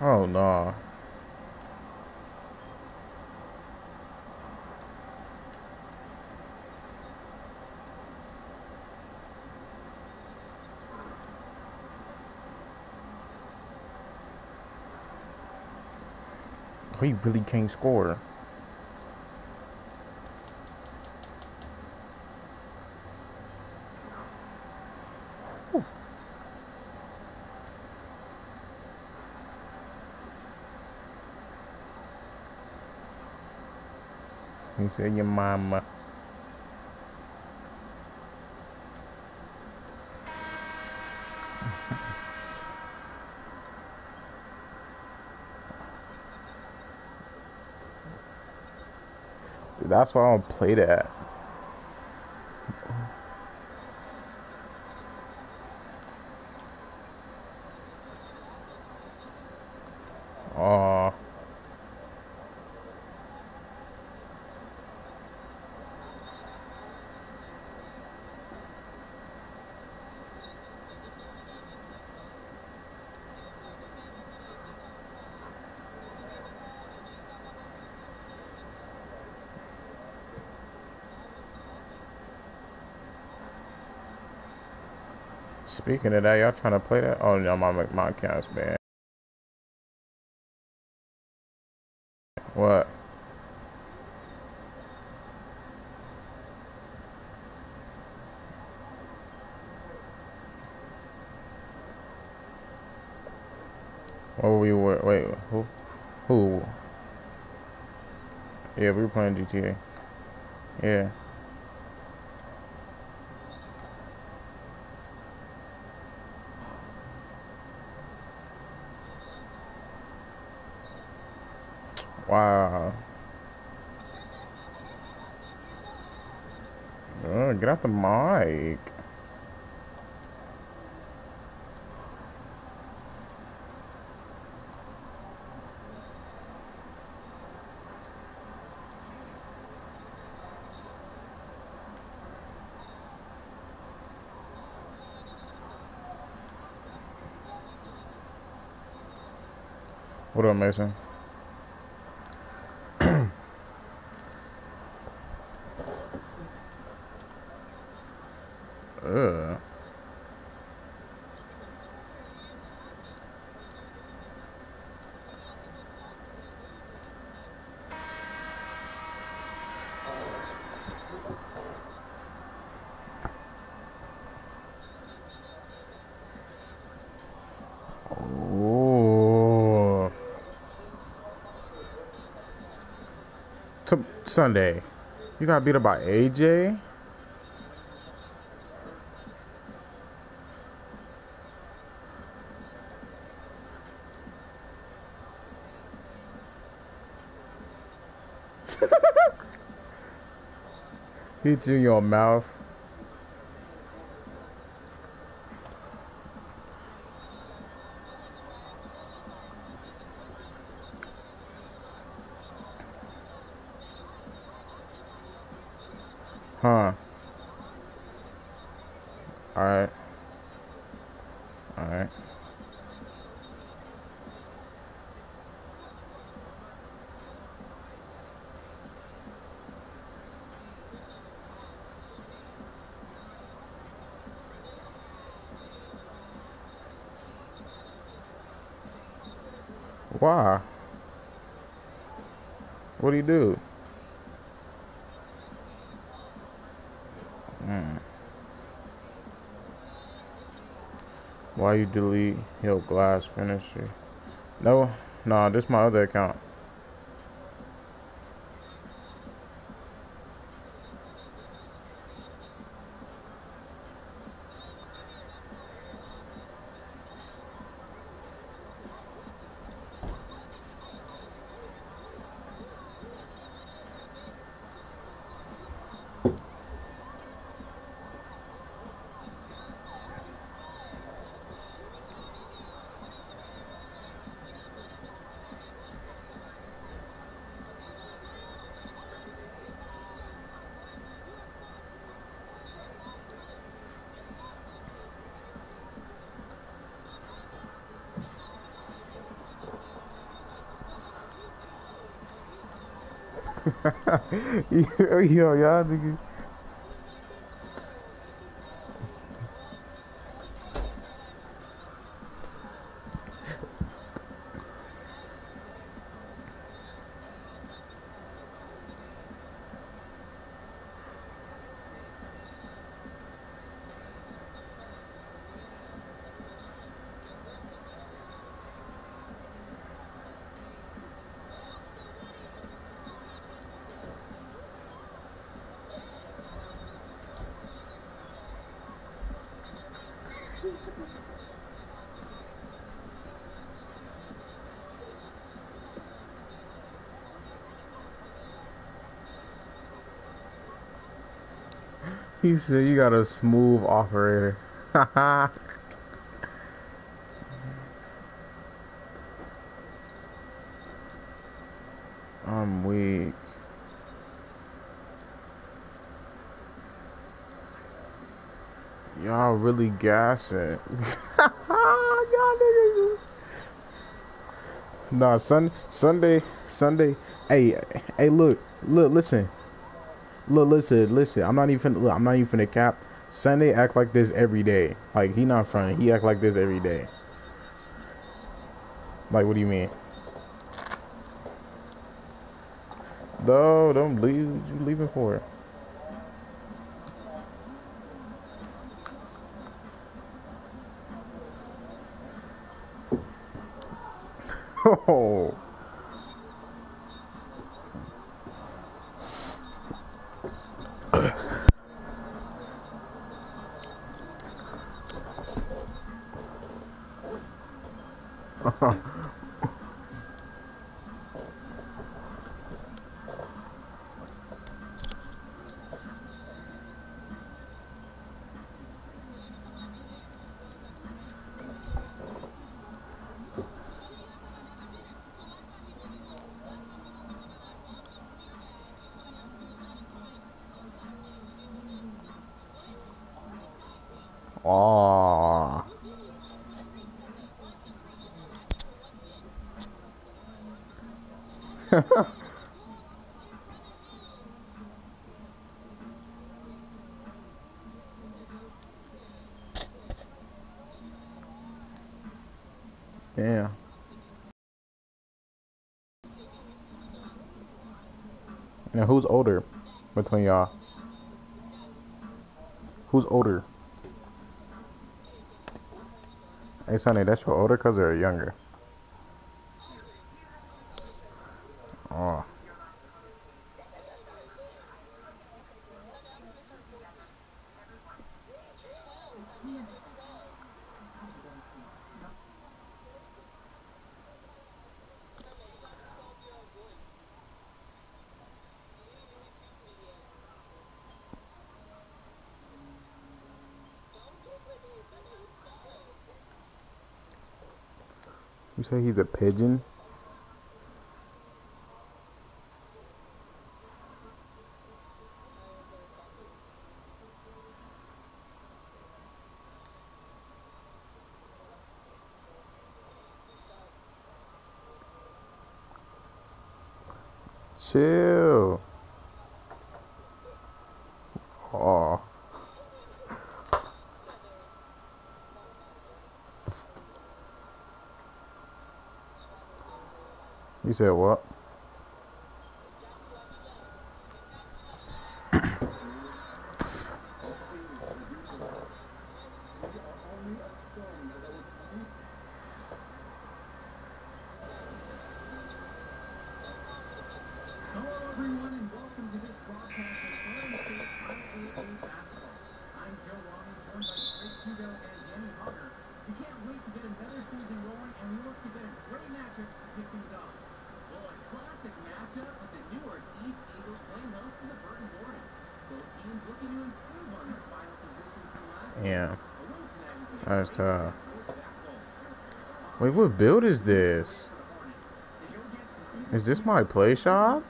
Oh no. He really can't score. He said your mama. Dude, that's why I don't play that. Speaking of that, y'all trying to play that? Oh no, my my account's bad. What? Oh, we were wait who who? Yeah, we were playing GTA. Yeah. Wow. Oh, get out the mic. What up, Mason? Sunday. You got beat up by AJ? You in your mouth. Huh. Alright. Alright. Why? What do you do? Why you delete your glass finisher? No, no, this my other account. Yo, y'all nigga. He said you got a smooth operator. I'm weak. Y'all really gassing. Nah, sun, Sunday, Sunday. Hey, hey, look, look, listen. Look, listen, listen. I'm not even. I'm not even a cap. Sunday act like this every day. Like he not funny. He act like this every day. Like, what do you mean? No, don't leave. You leaving for? Oh. Aw. Damn. Now who's older between y'all? Who's older? Hey Sonny, that's your older cousin or younger? Oh. You say he's a pigeon? Chill. Oh. You said what? Yeah. That's tough. Wait, what build is this? Is this my play shop?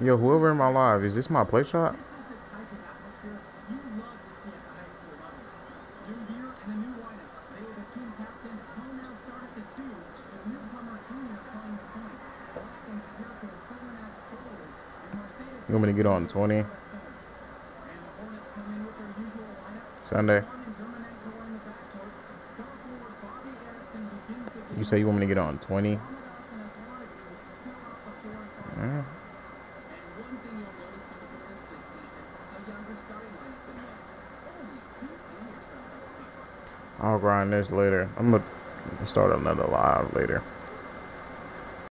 Yo, whoever in my live, is this my play shop? You want me to get on 20? Sunday. You say you want me to get on 20? Mm. I'll grind this later. I'm gonna start another live later.